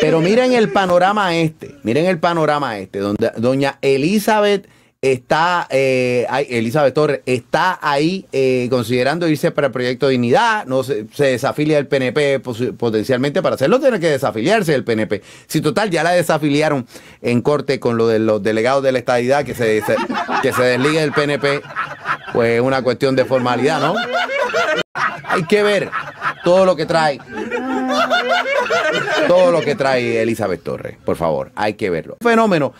Pero miren el panorama este, miren el panorama este, donde doña Elizabeth está, eh, Elizabeth Torres está ahí eh, considerando irse para el proyecto Dignidad, no se, se desafilia del PNP potencialmente para hacerlo, tiene que desafiliarse del PNP. Si total ya la desafiliaron en corte con lo de los delegados de la estadidad que se, que se desligue del PNP, pues es una cuestión de formalidad, ¿no? Hay que ver todo lo que trae. Todo lo que trae Elizabeth Torres, por favor, hay que verlo. Fenómeno.